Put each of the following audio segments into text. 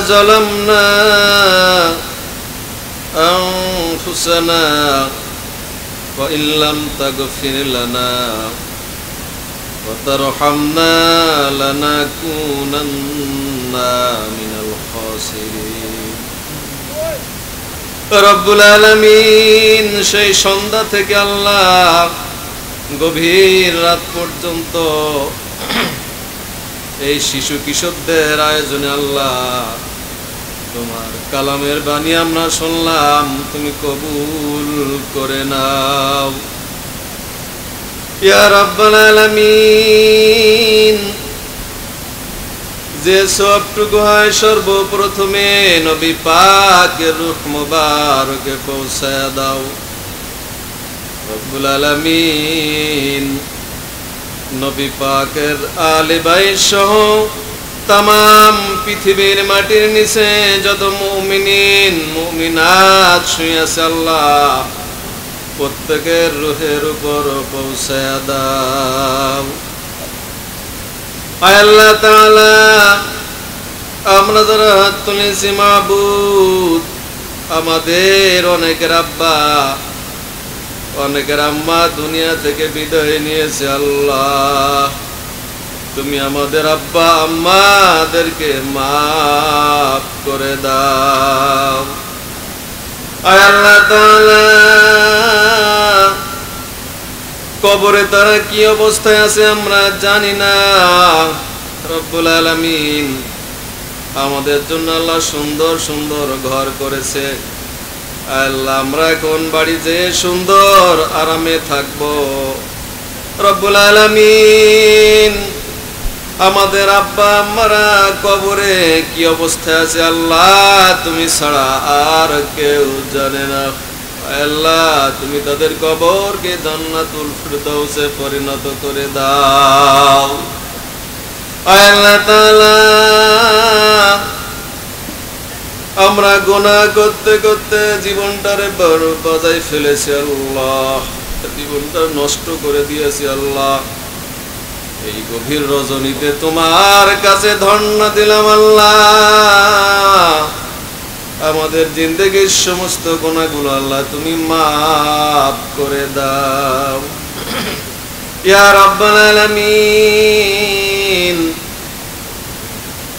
ظلمنا أنفسنا وإن لم تغفر لنا وترحمنا لنكونن من الخاسرين রব্বুল আলমিন সেই সন্ধ্যা থেকে আল্লাহ গভীর রাত পর্যন্ত এই শিশু কিশোরদের আয়োজনে আল্লাহ, তোমার কালামের বাণী আমরা শুনলাম, তুমি কবুল করে নাও। ইয়া রাব্বাল আলামিন, যে সবটুকু হয় সর্বপ্রথমে, নবী পাকের রূহ মুবারকে পৌঁছায় দাও। রব্বুল আলামিন নবী পাকের আলে ভাই সহ তাম পৃথিবীর মাটির নিচে যত মুমিনিন, মুমিনাত শুয়েছে আল্লাহ, প্রত্যেকের রুহের উপর পৌঁছায় দাও। আমরা যারা হাত তুলেছি মাহবুদ আমাদের অনেকের আব্বা অনেকের আম্মা দুনিয়া থেকে বিদায় নিয়েছে আল্লাহ। তুমি আমাদের আব্বা, আম্মাদেরকে মাফ করে দাও। কবরে তারা কি অবস্থায় আছে আমরা জানি না। রব্বুল আলামিন আমাদের জন্য আল্লাহ সুন্দর সুন্দর ঘর করেছে। আল্লাহ আমরা এখন বাড়ি যে সুন্দর আরামে থাকব? রব্বুল আলামিন, আমাদের আব্বা আম্মারা কবরে কি অবস্থায় আছে? আল্লাহ, তুমি ছাড়া আর কেউ জানে না। আল্লাহ, তুমি তাদের কবরকে জান্নাতুল ফিরদাউসে পরিণত করে দাও। আল্লাহ তাআলা আমরা গোনা করতে করতে জীবনটারে বাজাই ফেলেছি আল্লাহ। জীবনটা নষ্ট করে দিয়েছি আল্লাহ। এই গভীর রজনীতে তোমার কাছে ধর্ণা দিলাম আল্লাহ। আমাদের জিন্দগির সমস্ত গোনাগুলো আল্লাহ তুমি মাফ করে দাও। ইয়া রাব্বাল আলামিন।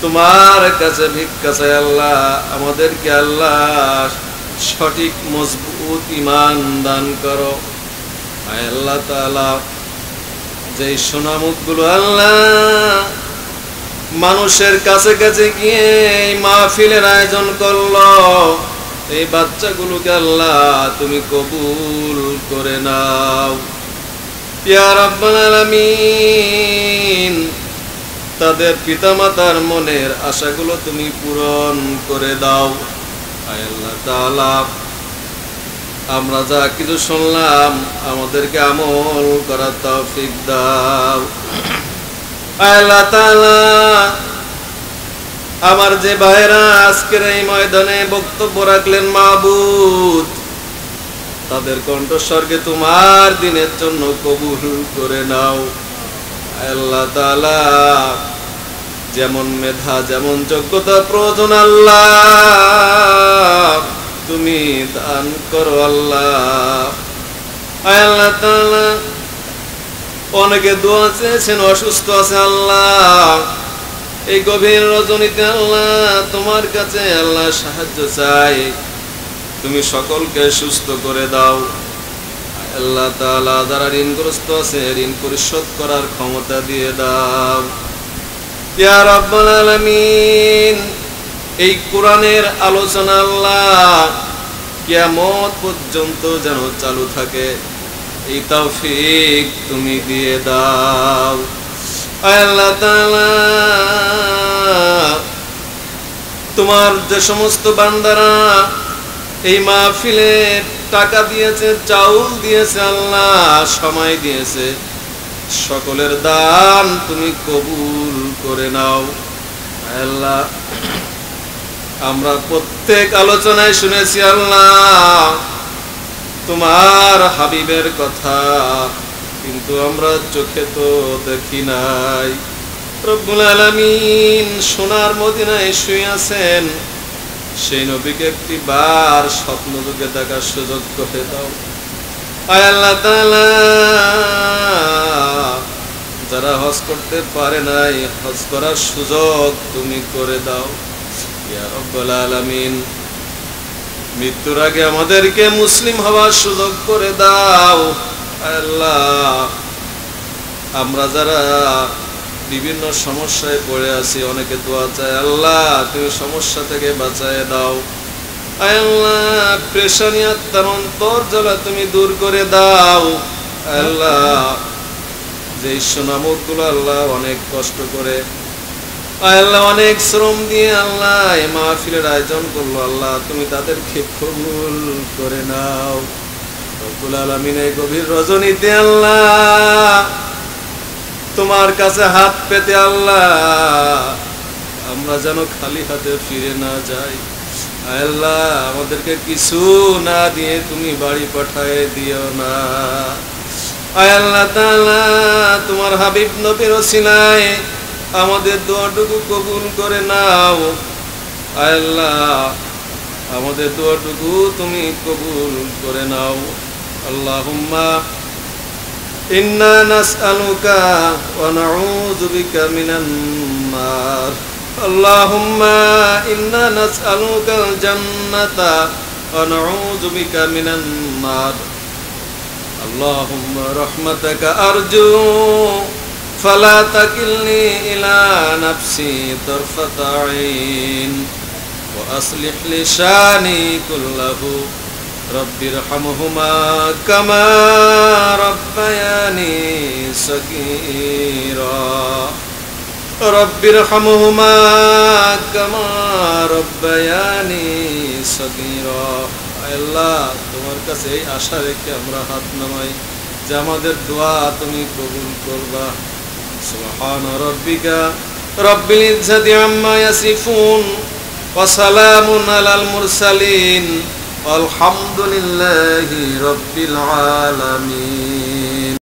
তোমার কাছে ভিক্ষা চাই আল্লাহ, আমাদেরকে আল্লাহ সঠিক, মজবুত ইমান দান করো। আল্লাহ তাআলা যে সোনামুখগুলো আল্লাহ মানুষের কাছে কাছে গিয়ে মাহফিলের আয়োজন করল, এই বাচ্চাগুলোকে আল্লাহ তুমি কবুল করে নাও। ইয়া রাব্বাল আলামিন তাদের পিতামাতার মনের আশাগুলো তুমি পূরণ করে দাও। আমরা যা কিছু শুনলাম, আমাদেরকে আমল করার তৌফিক দাও। আমার যে ভাইরা আজকের এই ময়দানে বক্তব্য রাখলেন মাহবুদ তাদের কণ্ঠস্বর্গে তোমার দিনের জন্য কবুল করে নাও। আল্লাহ তাআলা যেমন মেধা, যেমন যোগ্যতা, প্রয়োজন আল্লাহ। তুমি দান করো আল্লাহ। আল্লাহ অনেকে দোয়া চেয়েছেন, অসুস্থ আছে আল্লাহ। এই গভীর রজনীতে আল্লাহ তোমার কাছে আল্লাহ সাহায্য চাই। তুমি সকলকে সুস্থ করে দাও। আল্লাহ তাআলা, যারা ঋণগ্রস্ত আছে, ঋণ পরিশোধ করার ক্ষমতা দিয়ে দাও। এই কোরআনের আলোচনা আল্লাহ কিয়ামত পর্যন্ত যেন চালু থাকে। এই তৌফিক তুমি দিয়ে দাও। আল্লাহ তোমার যে সমস্ত বান্দারা এই মাহফিলে টাকা দিয়েছে, চাউল দিয়েছে আল্লাহ, সময় দিয়েছে সকলের দান তুমি কবুল করে নাও। আল্লাহ, আমরা প্রত্যেক আলোচনায় শুনেছি, আল্লাহ, তোমার হাবিবের কথা, কিন্তু আমরা চোখে তো দেখি নাই। রব্বুল আলামিন সোনার মদিনায় শুয়ে আছেন। সেই নবীকে একটি বার স্বপ্ন যুগে দেখার সুযোগ করে দাও। আয় তাআলা যারা হজ করতে পারে নাই, হজ করার সুযোগ তুমি করে দাও। আলামিন, মৃত্যুর আগে আমাদেরকে মুসলিম হওয়ার সুযোগ করে দাও। আল্লাহ, আমরা যারা বিভিন্ন সমস্যায় পড়ে আছি, অনেকে দোয়া চায়, আল্লাহ, তুমি সমস্যা থেকে বাঁচায় দাও। আল্লাহ, প্রেশানি আত্মার অন্তর জ্বালা তুমি দূর করে দাও। আল্লাহ যে সোনামুখগুলো আল্লাহ অনেক কষ্ট করে আল্লাহ অনেক শ্রম দিয়ে আল্লাহ এই মাহফিলের আয়োজন করল। আল্লাহ, তুমি তাদেরকে কবুল করে নাও। রব্বুল আলামিন এই গভীর রজনীতে আল্লাহ, তোমার কাছে হাত পেতে আল্লাহ, আমরা যেন খালি হাতে ফিরে না যাই। আল্লাহ, আমাদেরকে কিছু না দিয়ে তুমি বাড়ি পাঠায় দিও না। তোমার হাবিব নবীর সিলায় আমাদের দোয়াটুকু কবুল করে নাও। আল্লাহ, আমাদের দোয়াটুকু তুমি কবুল করে নাও। আল্লাহ ইন্না নাসআলুকা মিনান ইন্না নাসআলুকাল জান্নাতা ওয়া নাউযু মিনান اللهم رحمتك أرجو فلا تكلني إلى نفسي طرفة عين. وأصلح لي شاني كله رب ارحمهما كما ربياني صغيرا. رب ارحمهما كما ربياني صغيرا. আল্লাহ, তোমার কাছে এই আশা রেখে আমরা হাত নামাই যে আমাদের দোয়া তুমি কবুল করবা। সুবহান রব্বিকা রব্বিল ইজ্জাতি আম্মা ইয়াসিফুন ওয়া সালামুন আলাল মুরসালিন। আলহামদুলিল্লাহি রব্বিল আলামিন।